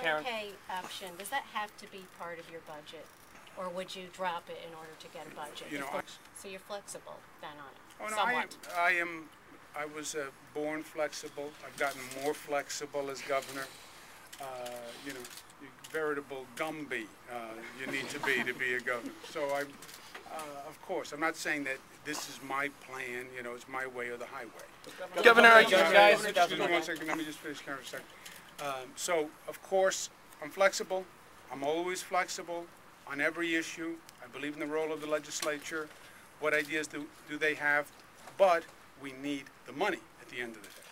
Karen. 401K option, does that have to be part of your budget? Or would you drop it in order to get a budget? You know, I- So you're flexible then on it, Oh, no, I am, somewhat? I am, I was uh, born flexible. I've gotten more flexible as governor. Uh, You know, you veritable Gumby uh, you need to be to be a governor. So I, uh, of course, I'm not saying that this is my plan, you know, it's my way or the highway. Governor, are you Excuse me, guys? Excuse me one second, let me just finish, Karen, a second. Um, So, of course, I'm flexible. I'm always flexible on every issue. I believe in the role of the legislature. What ideas do, do they have? But we need the money at the end of the day.